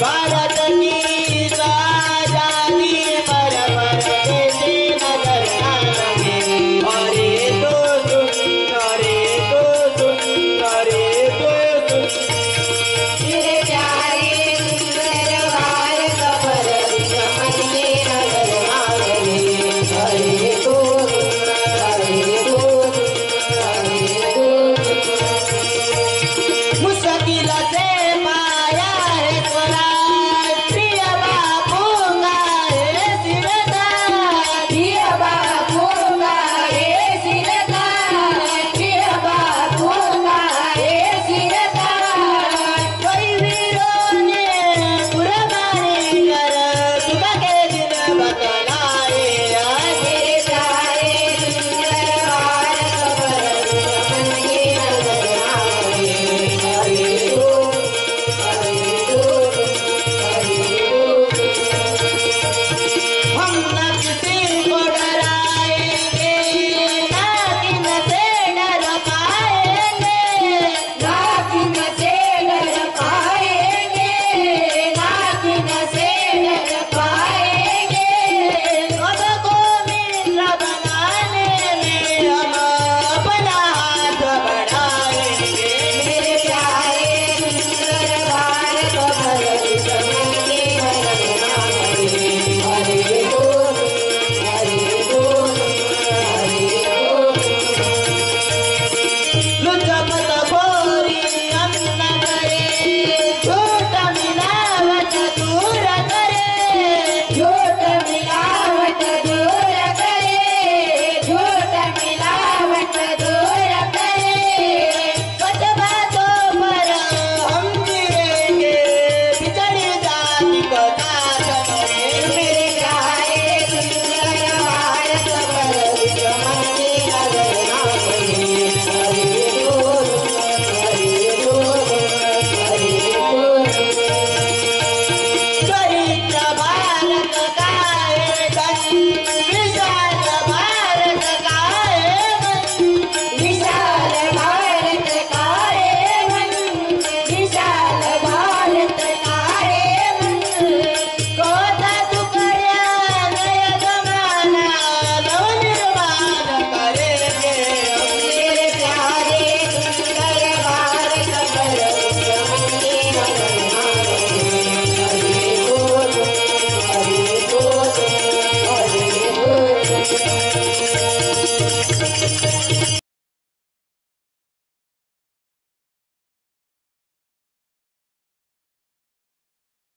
Bye bye.